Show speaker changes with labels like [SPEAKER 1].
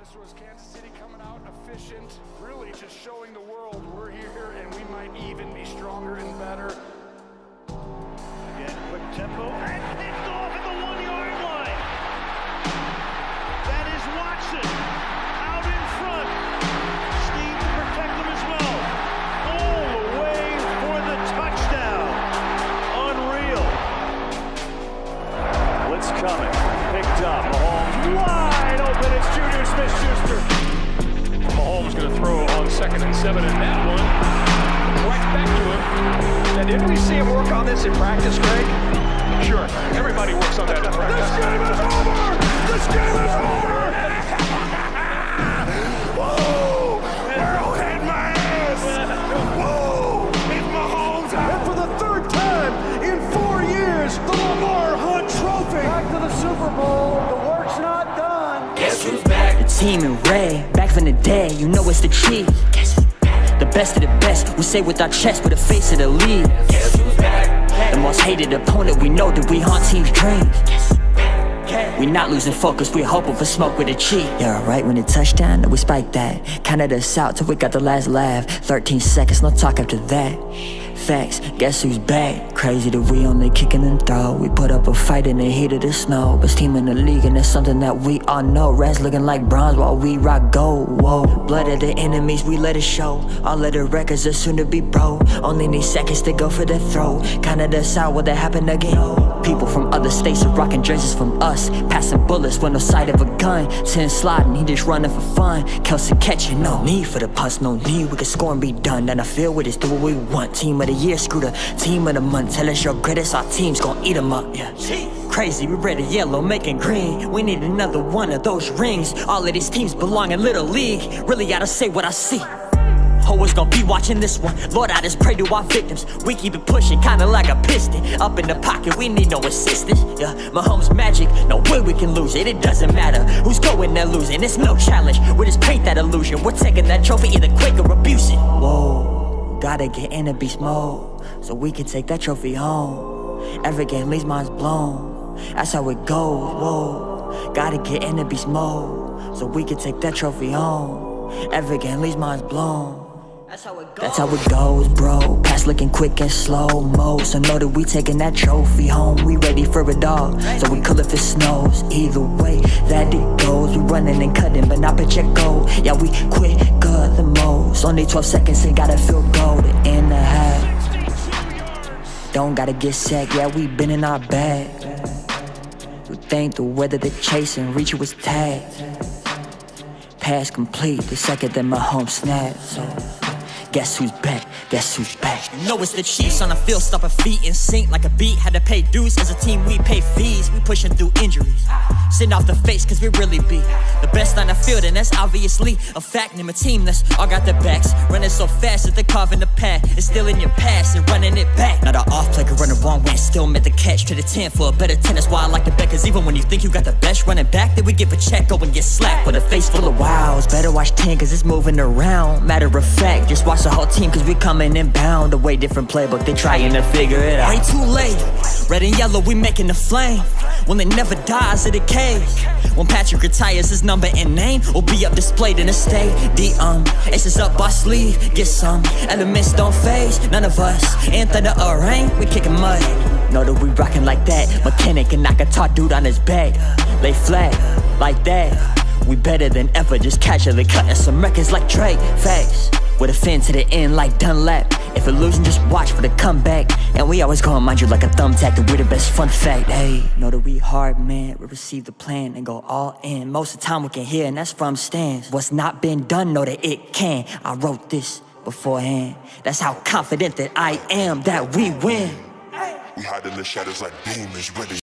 [SPEAKER 1] this was Kansas City coming out efficient, really just showing the world we're here and we might even be stronger and better.
[SPEAKER 2] Seven in that one. Right back to him.
[SPEAKER 3] And didn't we see him work on this in practice, Greg?
[SPEAKER 2] Sure, everybody works on that in
[SPEAKER 1] This game is over! This game is over! Whoa! Burrowhead my ass! Whoa! It's Mahomes out!
[SPEAKER 4] And for the third time in four years, the Lamar Hunt Trophy. Back to the Super Bowl. The work's not done.
[SPEAKER 5] The team in red, back from the dead, you know it's the chief. The best of the best, we say with our chest, with the face of the league. The most hated opponent, we know that we haunt teams' dreams. We not losing focus, we hoping for smoke with a cheat. Yeah, right when it touchdown, we spike that. Counted us out till we got the last laugh. 13 seconds, no talk after that. Facts, guess who's back? Crazy that we only kicking and throw. We put up a fight in the heat of the snow. Best team in the league, and it's something that we all know. Rats looking like bronze while we rock gold. Whoa, blood of the enemies, we let it show. All of the records are soon to be broke. Only need seconds to go for the throw. Us out, what that happened again? People from other states are rocking jerseys from us. Passing bullets with no sight of a gun. Ten sliding, he just running for fun. Kelce catching, no need for the pass, no need. We can score and be done. And I feel with this, do what we want. Team of the year, screw the team of the month. Tell us your greatest, our team's gon' eat 'em up. Yeah. Crazy, we red and yellow, making green. We need another one of those rings. All of these teams belong in Little League. Really gotta say what I see. Always gonna be watching this one. Lord, I just pray to our victims. We keep it pushing, kinda like a piston. Up in the pocket, we need no assistance. Yeah, Mahomes magic, no way we can lose it. It doesn't matter who's going there losing. It's no challenge. We just paint that illusion. We're taking that trophy either quick or abuse it. Whoa, gotta get in a beast mode so we can take that trophy home. Every game leaves minds blown. That's how it goes. Whoa, gotta get in a beast mode so we can take that trophy home. Every game leaves minds blown. That's how it goes. That's how it goes, bro. Pass looking quick and slow mo. So know that we taking that trophy home. We ready for it all. So we cool if it snows. Either way that it goes. We running and cutting, but not Pacheco. Yeah, we quicker than most. Only 12 seconds and gotta feel gold in the half. Don't gotta get sacked. Yeah, we been in our bag. We think the weather the chasing reach was tagged. Pass complete the second that my home snapped. So guess who's back? Guess who's back? Know it's the Chiefs on the field, stopping feet in sync like a beat. Had to pay dues as a team, we pay fees. We pushing through injuries, sitting off the face cause we really be the best on the field, and that's obviously a fact. Name a team that's all got their backs, running so fast that they're carving the path. It's still in your past and running it back. Not an off play, could run the wrong way, still meant the catch to the 10 for a better 10. That's why I like the bet, cause even when you think you got the best running back, then we give a check, go and get slapped with a face full of wows. Better watch 10 cause it's moving around. Matter of fact, just watch the whole team cause we coming inbound. A way different playbook, they trying to figure it out. Ain't too late. Red and yellow, we making the flame. When it never dies, it decays. When Patrick retires, his number and name will be up displayed in the stadium. Aces up our sleeve, get some. Elements don't phase, none of us. In thunder or rain, we kicking mud. Know that we rockin' like that. Mechanic and knock a dude on his back. Lay flat, like that. We better than ever, just casually cutting some records like Drake. Facts. With a fin to the end like Dunlap. If we're losing, just watch for the comeback. And we always gonna mind you like a thumbtack that we're the best fun fact. Hey, know that we hard, man. We receive the plan and go all in. Most of the time we can hear, and that's from stands. What's not been done, know that it can. I wrote this beforehand. That's how confident that I am that we win.
[SPEAKER 6] We hide in the shadows like demons, ready